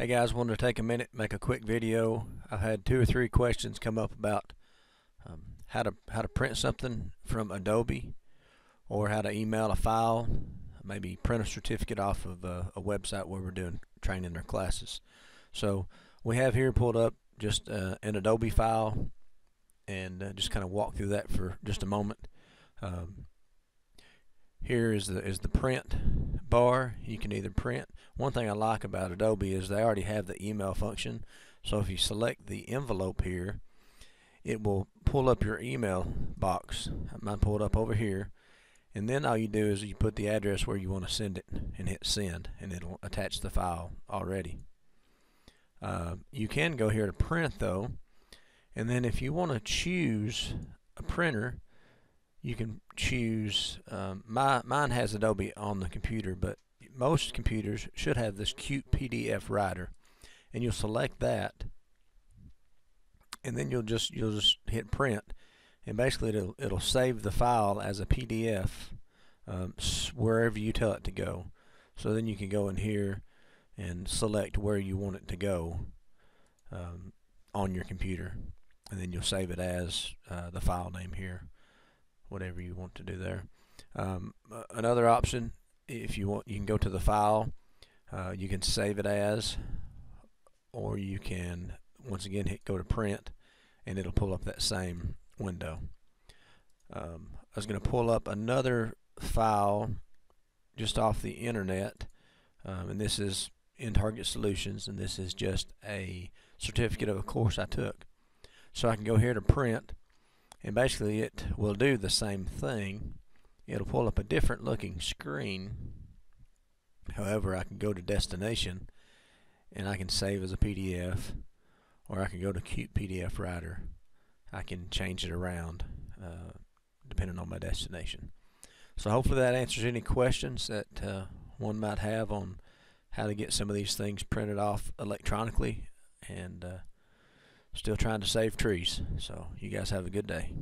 Hey guys, wanted to take a minute, make a quick video. I've had two or three questions come up about um, how to how to print something from Adobe, or how to email a file, maybe print a certificate off of a, a website where we're doing training or classes. So we have here pulled up just uh, an Adobe file, and uh, just kind of walk through that for just a moment. Um, here is the is the print bar. You can either print. One thing I like about Adobe is they already have the email function. So if you select the envelope here, it will pull up your email box. Mine pulled up over here. And then all you do is you put the address where you want to send it and hit send and it'll attach the file already. Uh, you can go here to print though and then if you want to choose a printer you can choose um, my mine has Adobe on the computer but most computers should have this CutePDF Writer and you'll select that and then you'll just you'll just hit print and basically it'll, it'll save the file as a PDF um, wherever you tell it to go. So then you can go in here and select where you want it to go um, on your computer and then you'll save it as uh, the file name here whatever you want to do there. Um, another option, if you want, you can go to the file. Uh, you can save it as, or you can once again hit go to print, and it'll pull up that same window. Um, I was going to pull up another file just off the internet, um, and this is in Target Solutions, and this is just a certificate of a course I took. So I can go here to print and basically it will do the same thing. It'll pull up a different looking screen. However I can go to destination and I can save as a PDF or I can go to CutePDF Writer. I can change it around uh, depending on my destination. So hopefully that answers any questions that uh, one might have on how to get some of these things printed off electronically. And uh, still trying to save trees. So you guys have a good day.